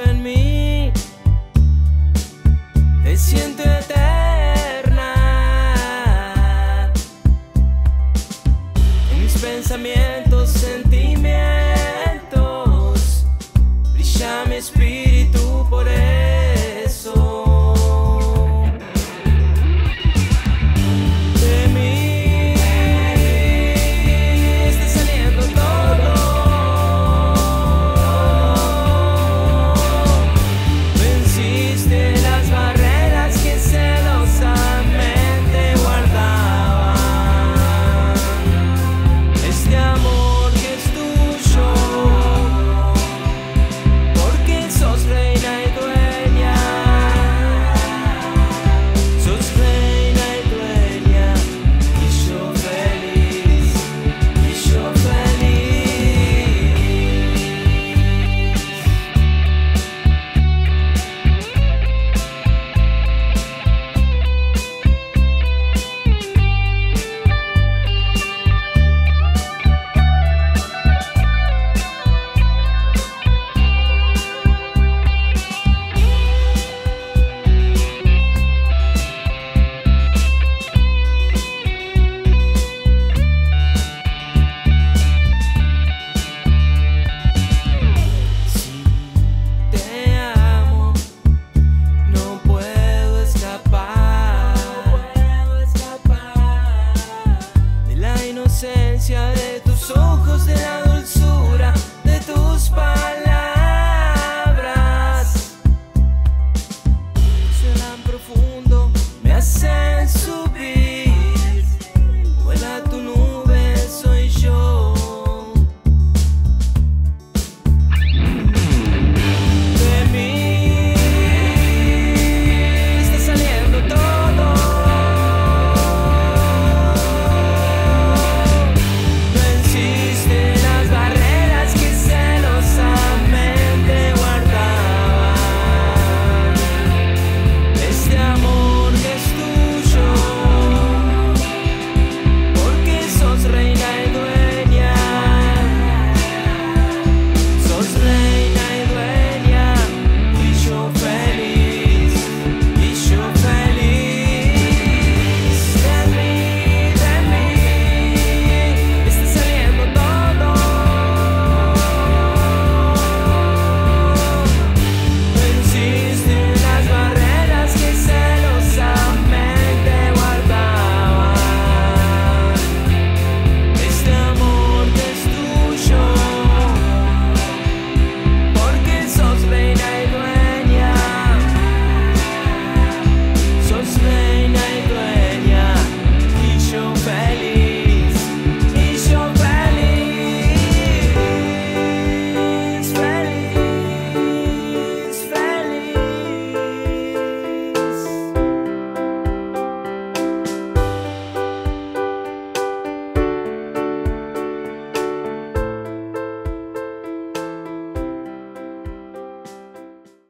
en mí, te siento eterna. En mis pensamientos, sentimientos, brilla mi espíritu.